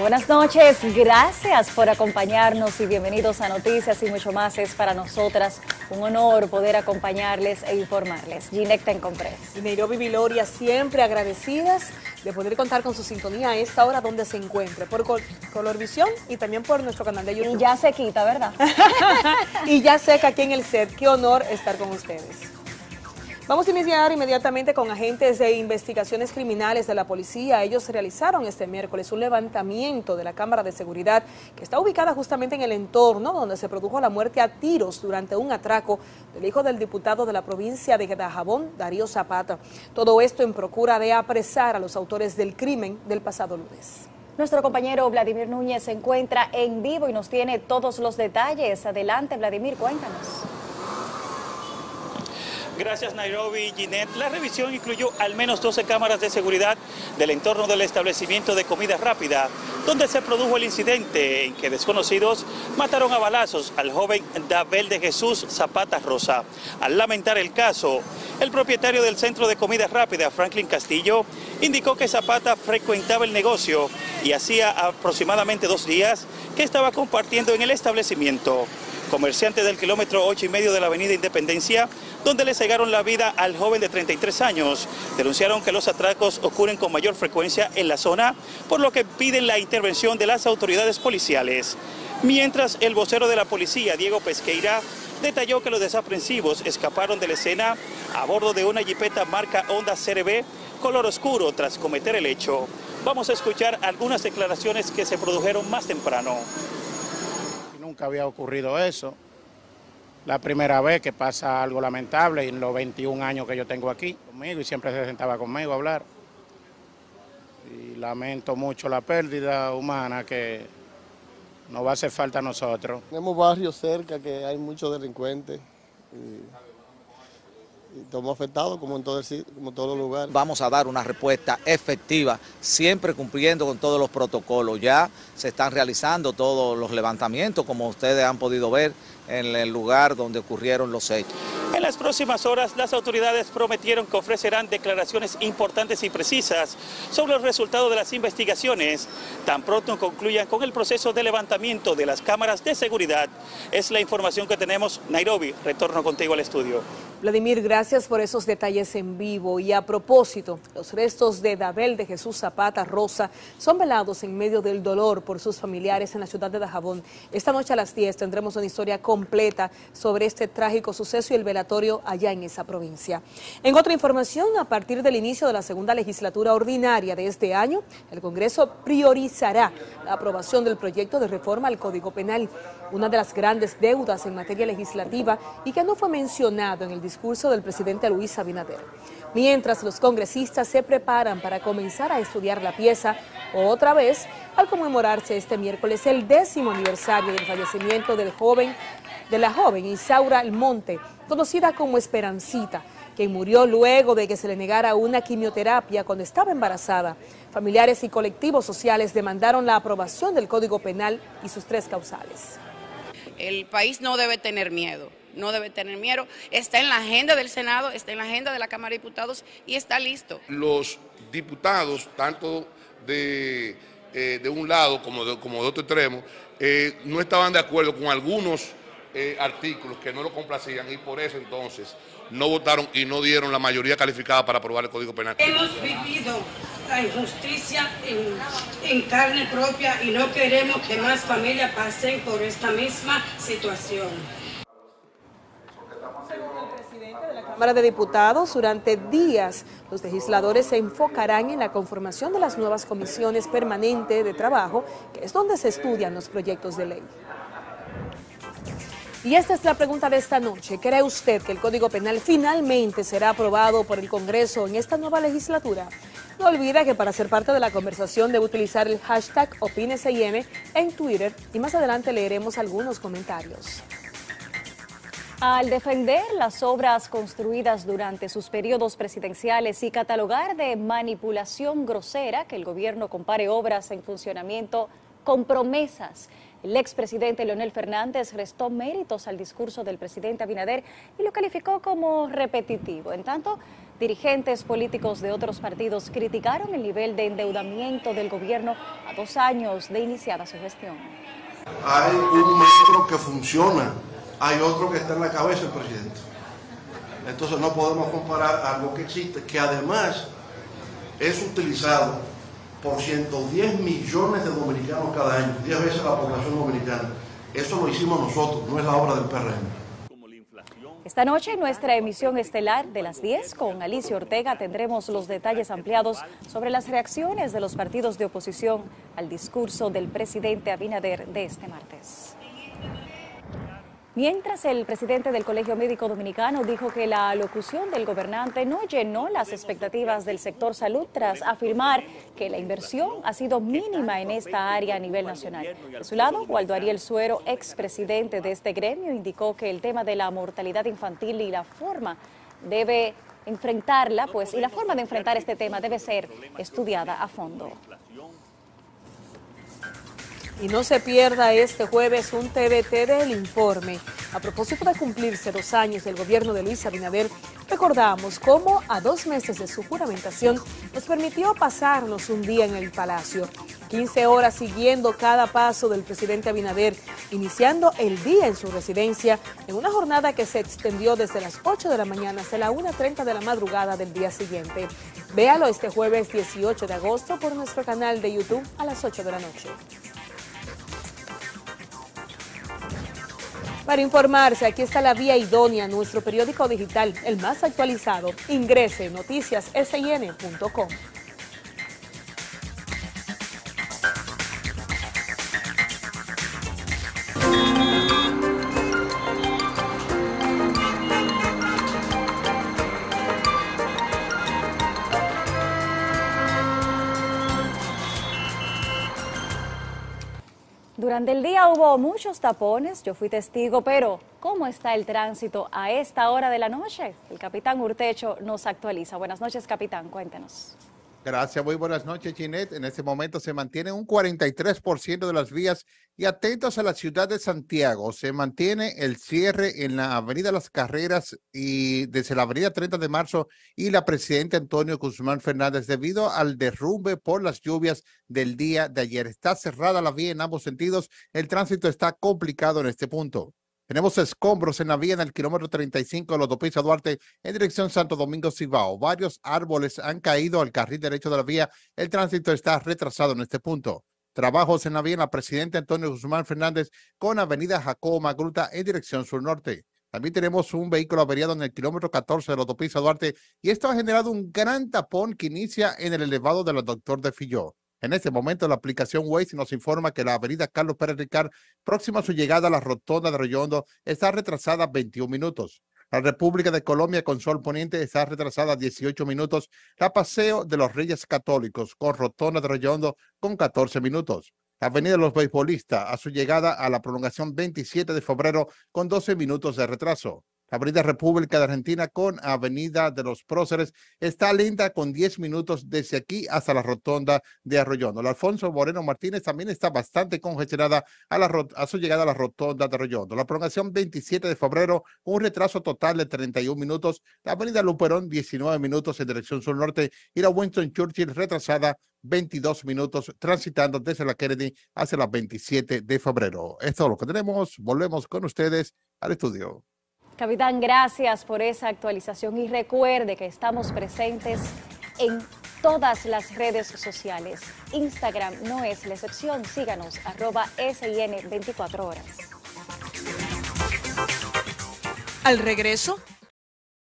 buenas noches, gracias por acompañarnos y bienvenidos a Noticias y mucho más. Es para nosotras un honor poder acompañarles e informarles. Ginecta en Comprés. Nairobi Viloria, siempre agradecidas de poder contar con su sintonía a esta hora donde se encuentre, por Colorvisión y también por nuestro canal de YouTube. Y ya se quita, ¿verdad? y ya seca aquí en el set. Qué honor estar con ustedes. Vamos a iniciar inmediatamente con agentes de investigaciones criminales de la policía. Ellos realizaron este miércoles un levantamiento de la Cámara de Seguridad que está ubicada justamente en el entorno donde se produjo la muerte a tiros durante un atraco del hijo del diputado de la provincia de Dajabón, Darío Zapata. Todo esto en procura de apresar a los autores del crimen del pasado lunes. Nuestro compañero Vladimir Núñez se encuentra en vivo y nos tiene todos los detalles. Adelante, Vladimir, cuéntanos. Gracias Nairobi Ginette. La revisión incluyó al menos 12 cámaras de seguridad del entorno del establecimiento de comida rápida, donde se produjo el incidente en que desconocidos mataron a balazos al joven Dabel de Jesús Zapata Rosa. Al lamentar el caso, el propietario del centro de comida rápida, Franklin Castillo, indicó que Zapata frecuentaba el negocio y hacía aproximadamente dos días que estaba compartiendo en el establecimiento. Comerciantes del kilómetro 8 y medio de la avenida Independencia donde le cegaron la vida al joven de 33 años. Denunciaron que los atracos ocurren con mayor frecuencia en la zona, por lo que piden la intervención de las autoridades policiales. Mientras el vocero de la policía, Diego Pesqueira, detalló que los desaprensivos escaparon de la escena a bordo de una jipeta marca Honda CRB color oscuro tras cometer el hecho. Vamos a escuchar algunas declaraciones que se produjeron más temprano. Nunca había ocurrido eso la primera vez que pasa algo lamentable en los 21 años que yo tengo aquí conmigo y siempre se sentaba conmigo a hablar. Y lamento mucho la pérdida humana que nos va a hacer falta a nosotros. Tenemos barrios cerca que hay muchos delincuentes estamos afectados como en todo el, como todos los lugares. Vamos a dar una respuesta efectiva, siempre cumpliendo con todos los protocolos. Ya se están realizando todos los levantamientos, como ustedes han podido ver en el lugar donde ocurrieron los hechos. En las próximas horas, las autoridades prometieron que ofrecerán declaraciones importantes y precisas sobre los resultados de las investigaciones, tan pronto concluyan con el proceso de levantamiento de las cámaras de seguridad. Es la información que tenemos. Nairobi, retorno contigo al estudio. Vladimir, gracias por esos detalles en vivo. Y a propósito, los restos de Dabel de Jesús Zapata Rosa son velados en medio del dolor por sus familiares en la ciudad de Dajabón. Esta noche a las 10 tendremos una historia completa sobre este trágico suceso y el velatorio allá en esa provincia. En otra información, a partir del inicio de la segunda legislatura ordinaria de este año, el Congreso priorizará la aprobación del proyecto de reforma al Código Penal, una de las grandes deudas en materia legislativa y que no fue mencionado en el discurso del presidente Luis Abinader. Mientras los congresistas se preparan para comenzar a estudiar la pieza, otra vez, al conmemorarse este miércoles el décimo aniversario del fallecimiento del joven, de la joven Isaura Almonte, conocida como Esperancita, quien murió luego de que se le negara una quimioterapia cuando estaba embarazada. Familiares y colectivos sociales demandaron la aprobación del Código Penal y sus tres causales. El país no debe tener miedo no debe tener miedo. Está en la agenda del Senado, está en la agenda de la Cámara de Diputados y está listo. Los diputados, tanto de, eh, de un lado como de, como de otro extremo, eh, no estaban de acuerdo con algunos eh, artículos que no lo complacían y por eso entonces no votaron y no dieron la mayoría calificada para aprobar el Código Penal. Hemos vivido la injusticia en, en carne propia y no queremos que más familias pasen por esta misma situación. Cámara de Diputados, durante días los legisladores se enfocarán en la conformación de las nuevas comisiones permanentes de trabajo, que es donde se estudian los proyectos de ley. Y esta es la pregunta de esta noche. ¿Cree usted que el Código Penal finalmente será aprobado por el Congreso en esta nueva legislatura? No olvide que para ser parte de la conversación debe utilizar el hashtag OpíneSIM en Twitter y más adelante leeremos algunos comentarios. Al defender las obras construidas durante sus periodos presidenciales y catalogar de manipulación grosera que el gobierno compare obras en funcionamiento con promesas, el expresidente Leonel Fernández restó méritos al discurso del presidente Abinader y lo calificó como repetitivo. En tanto, Dirigentes políticos de otros partidos criticaron el nivel de endeudamiento del gobierno a dos años de iniciada su gestión. Hay un metro que funciona, hay otro que está en la cabeza del presidente. Entonces no podemos comparar algo que existe, que además es utilizado por 110 millones de dominicanos cada año, 10 veces la población dominicana. Eso lo hicimos nosotros, no es la obra del PRM. Esta noche en nuestra emisión estelar de las 10 con Alicia Ortega tendremos los detalles ampliados sobre las reacciones de los partidos de oposición al discurso del presidente Abinader de este martes. Mientras el presidente del Colegio Médico Dominicano dijo que la locución del gobernante no llenó las expectativas del sector salud tras afirmar que la inversión ha sido mínima en esta área a nivel nacional. De su lado, Waldo Ariel Suero, expresidente de este gremio, indicó que el tema de la mortalidad infantil y la forma debe enfrentarla, pues, y la forma de enfrentar este tema debe ser estudiada a fondo. Y no se pierda este jueves un TVT del informe. A propósito de cumplirse dos años del gobierno de Luis Abinader, recordamos cómo a dos meses de su juramentación nos permitió pasarnos un día en el Palacio. 15 horas siguiendo cada paso del presidente Abinader, iniciando el día en su residencia en una jornada que se extendió desde las 8 de la mañana hasta la 1.30 de la madrugada del día siguiente. Véalo este jueves 18 de agosto por nuestro canal de YouTube a las 8 de la noche. Para informarse, aquí está la vía idónea, nuestro periódico digital, el más actualizado. Ingrese noticiassin.com. Durante el día hubo muchos tapones, yo fui testigo, pero ¿cómo está el tránsito a esta hora de la noche? El capitán Urtecho nos actualiza. Buenas noches, capitán, cuéntenos. Gracias, muy buenas noches, Ginette. En este momento se mantiene un 43% de las vías y atentos a la ciudad de Santiago. Se mantiene el cierre en la Avenida Las Carreras y desde la Avenida 30 de Marzo y la Presidenta Antonio Guzmán Fernández debido al derrumbe por las lluvias del día de ayer. Está cerrada la vía en ambos sentidos. El tránsito está complicado en este punto. Tenemos escombros en la vía en el kilómetro 35 de la autopista Duarte en dirección Santo Domingo Cibao. Varios árboles han caído al carril derecho de la vía. El tránsito está retrasado en este punto. Trabajos en la vía en la Presidenta Antonio Guzmán Fernández con Avenida Jacobo Magruta en dirección sur-norte. También tenemos un vehículo averiado en el kilómetro 14 de la autopista Duarte y esto ha generado un gran tapón que inicia en el elevado de la Doctor de Filló. En este momento, la aplicación Waze nos informa que la avenida Carlos Pérez Ricard, próxima a su llegada a la rotonda de Rollondo, está retrasada 21 minutos. La República de Colombia con Sol Poniente está retrasada 18 minutos. La Paseo de los Reyes Católicos con Rotonda de Rollondo con 14 minutos. La Avenida de los Beisbolistas a su llegada a la prolongación 27 de febrero con 12 minutos de retraso. Avenida República de Argentina con Avenida de los Próceres está lenta con 10 minutos desde aquí hasta la rotonda de Arroyondo. La Alfonso Moreno Martínez también está bastante congestionada a, la, a su llegada a la rotonda de Arroyondo. La prolongación 27 de febrero un retraso total de 31 minutos. La Avenida Luperón 19 minutos en dirección sur-norte y la Winston Churchill retrasada 22 minutos transitando desde la Kennedy hacia la 27 de febrero. Esto es lo que tenemos. Volvemos con ustedes al estudio. Capitán, gracias por esa actualización y recuerde que estamos presentes en todas las redes sociales. Instagram no es la excepción. Síganos, arroba SIN 24 horas. Al regreso,